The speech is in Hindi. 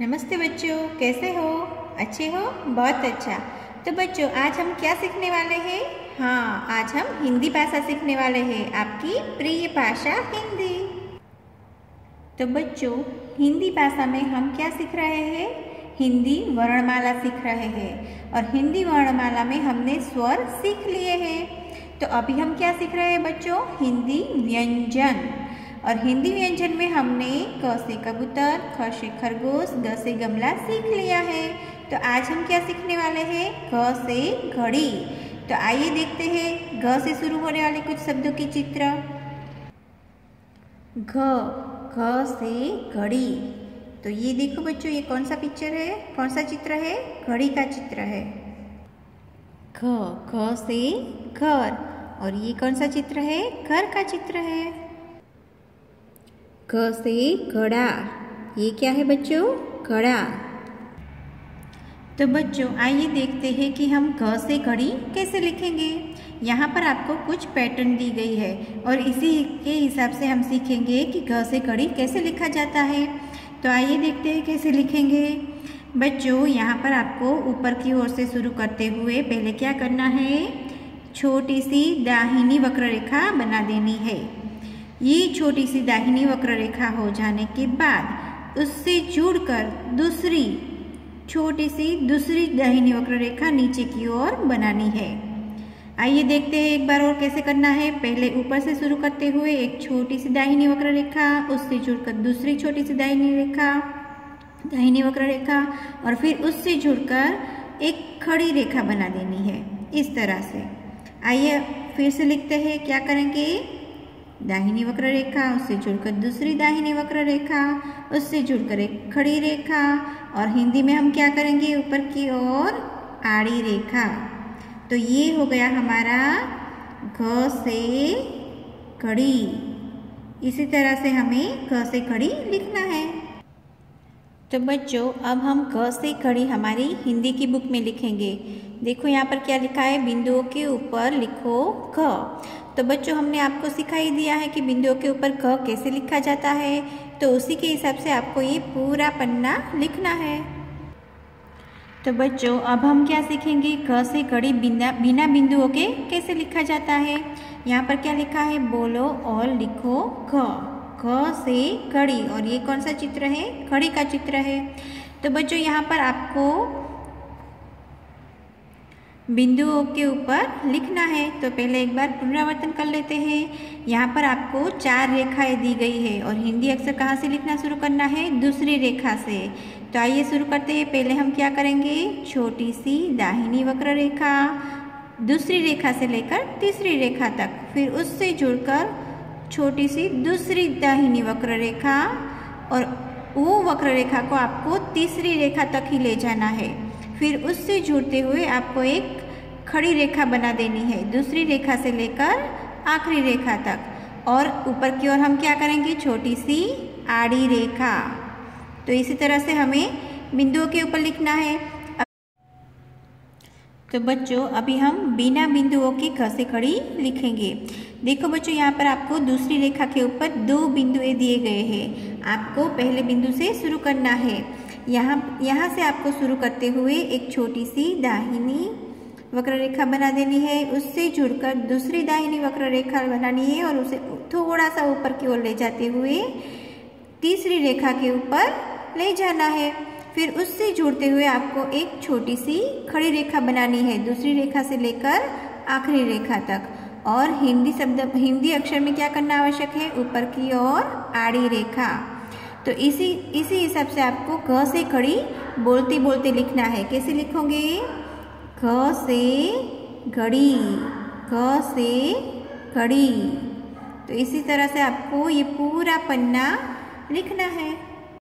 नमस्ते बच्चों, कैसे हो? अच्छे हो? बहुत अच्छा। तो बच्चों, आज हम क्या सीखने वाले हैं? हाँ आज हम हिंदी भाषा सीखने वाले हैं। आपकी प्रिय भाषा हिंदी। तो बच्चों, हिंदी भाषा में हम क्या सीख रहे हैं? हिंदी वर्णमाला सीख रहे हैं और हिंदी वर्णमाला में हमने स्वर सीख लिए हैं। तो अभी हम क्या सीख रहे हैं बच्चों? हिंदी व्यंजन। और हिंदी व्यंजन में हमने क से कबूतर ख से खरगोश ग से गमला सीख लिया है। तो आज हम क्या सीखने वाले हैं? ग से घड़ी। तो आइए देखते हैं घ से शुरू होने वाले कुछ शब्दों के चित्र। घ घ से घड़ी। तो ये देखो बच्चों, ये कौन सा पिक्चर है? कौन सा चित्र है? घड़ी का चित्र है। घ घ से घर। और ये कौन सा चित्र है? घर का चित्र है। घ से घड़ा? ये क्या है बच्चों? घड़ा. तो बच्चों, आइए देखते हैं कि हम घ से घड़ी कैसे लिखेंगे। यहाँ पर आपको कुछ पैटर्न दी गई है और इसी के हिसाब से हम सीखेंगे कि घ से घड़ी कैसे लिखा जाता है। तो आइए देखते हैं कैसे लिखेंगे। बच्चों, यहाँ पर आपको ऊपर की ओर से शुरू करते हुए पहले क्या करना है? छोटी सी दाहिनी वक्र रेखा बना देनी है। ये छोटी सी दाहिनी वक्र रेखा हो जाने के बाद उससे जुड़कर दूसरी, छोटी सी दूसरी दाहिनी वक्र रेखा नीचे की ओर बनानी है। आइए देखते हैं एक बार और कैसे करना है। पहले ऊपर से शुरू करते हुए एक छोटी सी दाहिनी वक्र रेखा उससे जुड़कर दूसरी छोटी सी दाहिनी रेखा, दाहिनी वक्र रेखा और फिर उससे जुड़कर एक खड़ी रेखा बना देनी है, इस तरह से। आइए फिर से लिखते हैं, क्या करेंगे? दाहिनी वक्र रेखा, उससे जुड़कर दूसरी दाहिनी वक्र रेखा, उससे जुड़कर एक खड़ी रेखा। और हिंदी में हम क्या करेंगे? ऊपर की ओर आड़ी रेखा। तो ये हो गया हमारा घ से घड़ी। इसी तरह से हमें घ से घड़ी लिखना है। तो बच्चों, अब हम घ से घड़ी हमारी हिंदी की बुक में लिखेंगे। देखो यहाँ पर क्या लिखा है? बिंदुओं के ऊपर लिखो घ तो बच्चों, हमने आपको सिखाई दिया है कि बिंदुओं के ऊपर क कैसे लिखा जाता है। तो उसी के हिसाब से आपको ये पूरा पन्ना लिखना है। तो बच्चों, अब हम क्या सीखेंगे? क से कड़ी बिना बिना बिंदुओं के कैसे लिखा जाता है? यहाँ पर क्या लिखा है? बोलो और लिखो ख ख से घड़ी और ये कौन सा चित्र है? घड़ी का चित्र है। तो बच्चों, यहाँ पर आपको बिंदुओं के ऊपर लिखना है तो पहले एक बार पुनरावर्तन कर लेते हैं। यहाँ पर आपको चार रेखाएँ दी गई है और हिंदी अक्षर कहाँ से लिखना शुरू करना है? दूसरी रेखा से। तो आइए शुरू करते हैं। पहले हम क्या करेंगे? छोटी सी दाहिनी वक्र रेखा, दूसरी रेखा से लेकर तीसरी रेखा तक। फिर उससे जुड़कर छोटी सी दूसरी दाहिनी वक्र रेखा और वो वक्र रेखा को आपको तीसरी रेखा तक ही ले जाना है। फिर उससे जुड़ते हुए आपको एक खड़ी रेखा बना देनी है, दूसरी रेखा से लेकर आखिरी रेखा तक। और ऊपर की ओर हम क्या करेंगे? छोटी सी आड़ी रेखा। तो इसी तरह से हमें बिंदुओं के ऊपर लिखना है। तो बच्चों, अभी हम बिना बिंदुओं की ख से खड़ी लिखेंगे। देखो बच्चों, यहाँ पर आपको दूसरी रेखा के ऊपर दो बिंदुएँ दिए गए हैं। आपको पहले बिंदु से शुरू करना है। यहाँ यहाँ से आपको शुरू करते हुए एक छोटी सी दाहिनी वक्र रेखा बना देनी है। उससे जुड़कर दूसरी दाहिनी वक्र रेखा बनानी है और उसे थोड़ा सा ऊपर की ओर ले जाते हुए तीसरी रेखा के ऊपर ले जाना है। फिर उससे जुड़ते हुए आपको एक छोटी सी खड़ी रेखा बनानी है। दूसरी रेखा से लेकर आखिरी रेखा तक। और हिंदी शब्द, हिंदी अक्षर में क्या करना आवश्यक है? ऊपर की ओर आड़ी रेखा। तो इसी इसी हिसाब से आपको घ से खड़ी बोलती, बोलते लिखना है। कैसे लिखोगे? घ से घड़ी। घ से घड़ी। तो इसी तरह से आपको ये पूरा पन्ना लिखना है।